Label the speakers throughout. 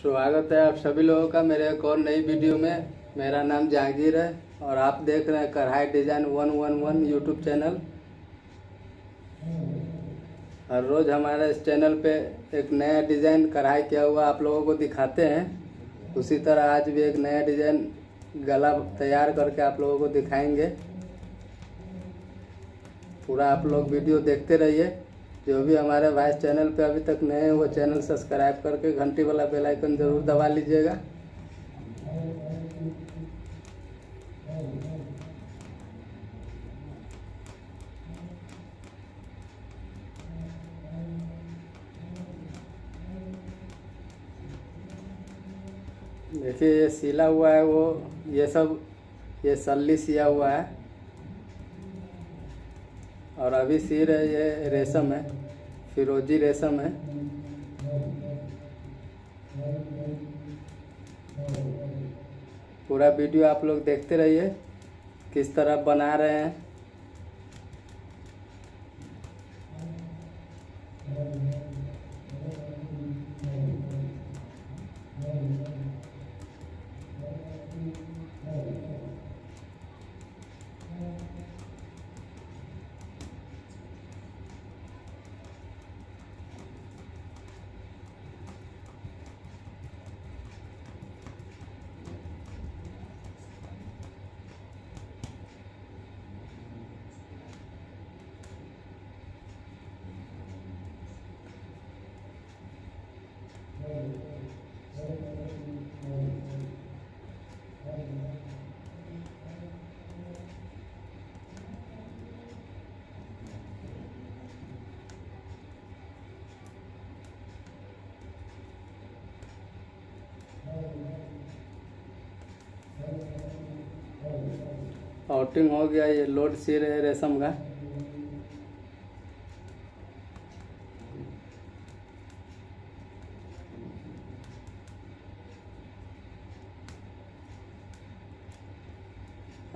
Speaker 1: स्वागत है आप सभी लोगों का मेरे एक और नई वीडियो में। मेरा नाम जहांगीर है और आप देख रहे हैं कढ़ाई design one one one YouTube channel. हर रोज़ हमारे इस चैनल पे एक नया डिज़ाइन कढ़ाई किया हुआ आप लोगों को दिखाते हैं। उसी तरह आज भी एक नया डिज़ाइन गला तैयार करके आप लोगों को दिखाएँगे। पूरा आप लोग वीडियो देखते रहिए। जो भी हमारे वाइस चैनल पे अभी तक नए हैं, वो चैनल सब्सक्राइब करके घंटी वाला बेल आइकन ज़रूर दबा लीजिएगा। देखिए, ये सिला हुआ है वो, ये सब, ये सल्ली सिया हुआ है। और अभी सिर है, ये रेशम है। फिरोजी रेशम है। पूरा वीडियो आप लोग देखते रहिए किस तरह बना रहे हैं। आउटिंग हो गया ये लोड सिर है रेशम का।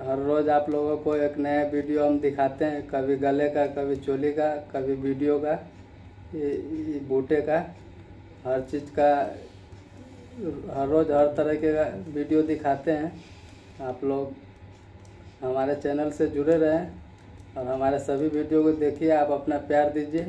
Speaker 1: हर रोज़ आप लोगों को एक नया वीडियो हम दिखाते हैं कभी गले का कभी चोली का कभी वीडियो का ये, ये बूटे का। हर चीज़ का हर रोज़ हर तरह के वीडियो दिखाते हैं। आप लोग हमारे चैनल से जुड़े रहें और हमारे सभी वीडियो को देखिए, आप अपना प्यार दीजिए।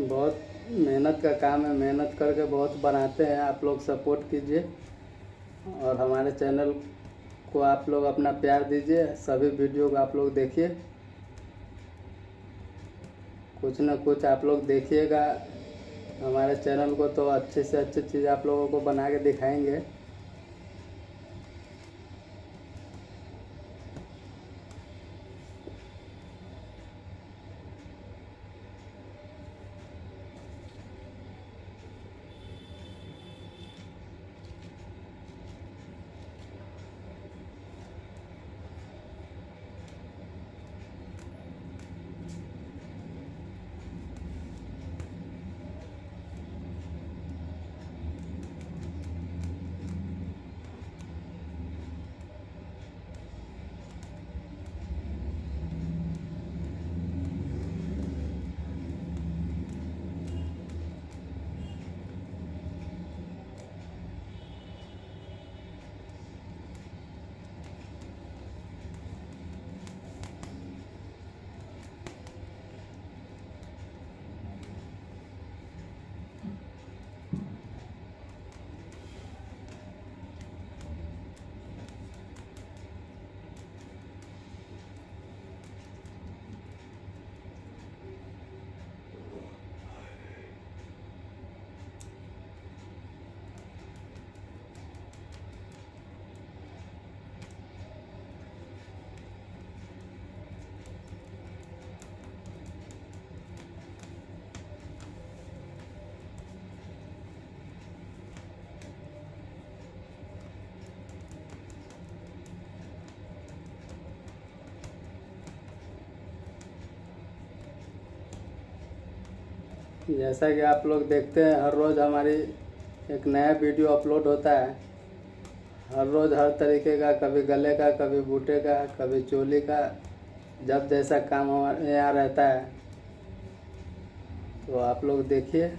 Speaker 1: बहुत मेहनत का काम है, मेहनत करके बहुत बनाते हैं। आप लोग सपोर्ट कीजिए और हमारे चैनल को आप लोग अपना प्यार दीजिए। सभी वीडियो को आप लोग देखिए। कुछ ना कुछ आप लोग देखिएगा। हमारे चैनल को तो अच्छे से अच्छी चीज़ आप लोगों को बना के दिखाएँगे। जैसा कि आप लोग देखते हैं, हर रोज़ हमारी एक नया वीडियो अपलोड होता है। हर रोज़ हर तरीके का, कभी गले का, कभी बूटे का, कभी चोली का, जब जैसा काम हमारे यहाँ रहता है। तो आप लोग देखिए।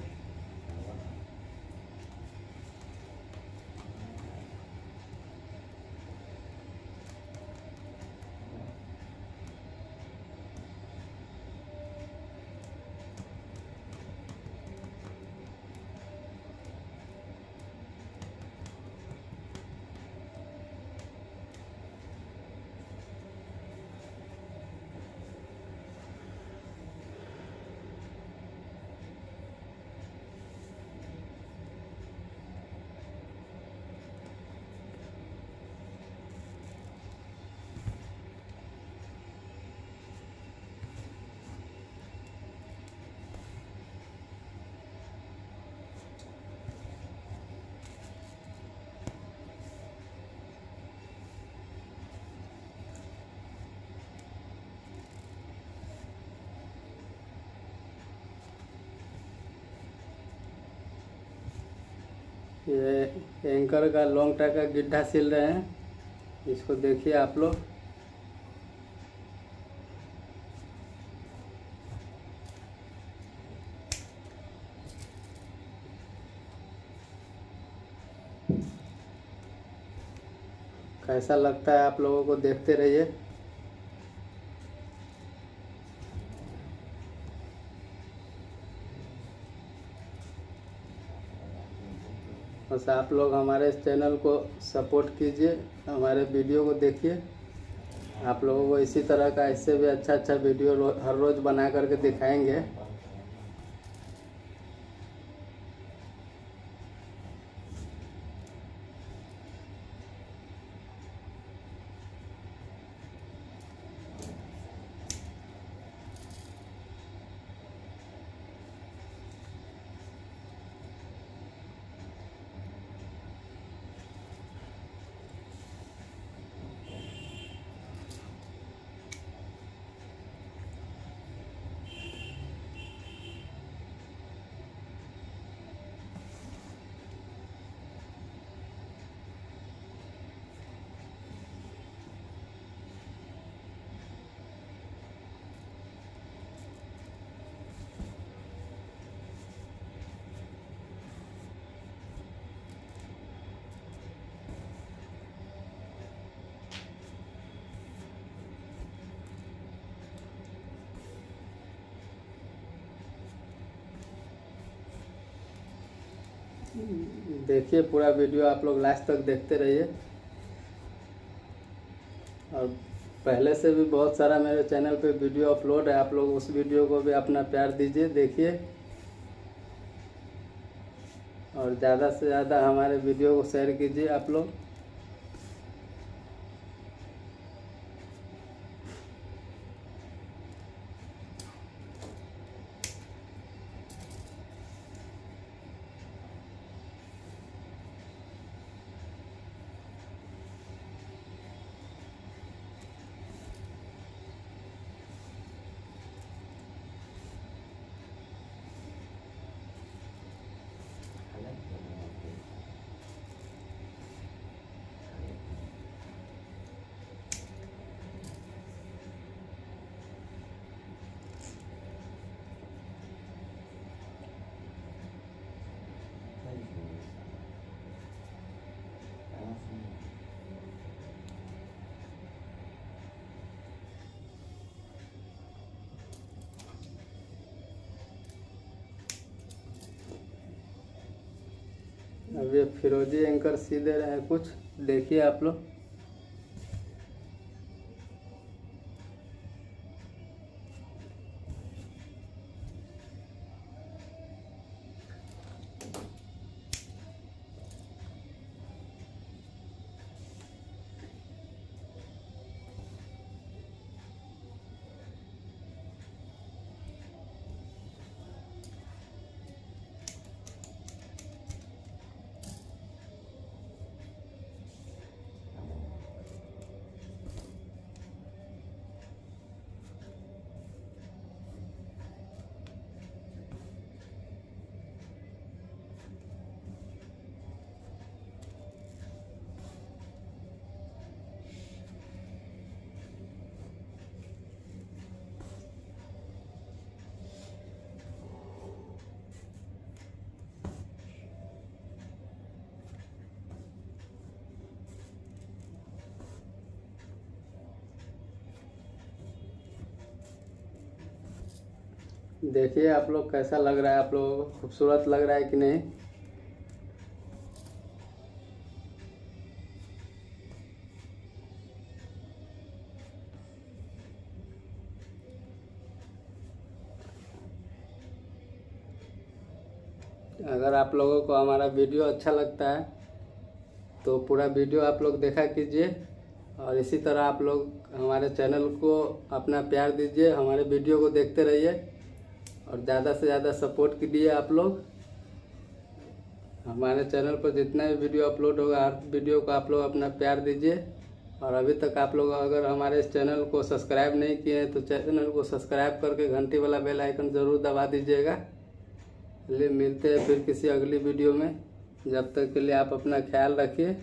Speaker 1: ये एंकर का लॉन्ग टाइप का गिड्ढा सिल रहे हैं। इसको देखिए आप लोग। कैसा लगता है आप लोगों को? देखते रहिए। बस आप लोग हमारे इस चैनल को सपोर्ट कीजिए, हमारे वीडियो को देखिए। आप लोगों को इसी तरह का इससे भी अच्छा अच्छा वीडियो हर रोज़ बना करके दिखाएँगे। देखिए, पूरा वीडियो आप लोग लास्ट तक देखते रहिए। और पहले से भी बहुत सारा मेरे चैनल पे वीडियो अपलोड है, आप लोग उस वीडियो को भी अपना प्यार दीजिए, देखिए। और ज़्यादा से ज़्यादा हमारे वीडियो को शेयर कीजिए आप लोग। अब ये फिरोजी एंकर सी दे रहे हैं कुछ देखिए आप लोग। देखिए आप लोग कैसा लग रहा है, आप लोगों को खूबसूरत लग रहा है कि नहीं? अगर आप लोगों को हमारा वीडियो अच्छा लगता है तो पूरा वीडियो आप लोग देखा कीजिए और इसी तरह आप लोग हमारे चैनल को अपना प्यार दीजिए, हमारे वीडियो को देखते रहिए। और ज़्यादा से ज़्यादा सपोर्ट कीजिए आप लोग। हमारे चैनल पर जितना भी वीडियो अपलोड होगा, हर वीडियो को आप लोग अपना प्यार दीजिए। और अभी तक आप लोग अगर हमारे इस चैनल को सब्सक्राइब नहीं किए हैं तो चैनल को सब्सक्राइब करके घंटी वाला बेल आइकन ज़रूर दबा दीजिएगा। चलिए, मिलते हैं फिर किसी अगली वीडियो में। जब तक के लिए आप अपना ख्याल रखिए।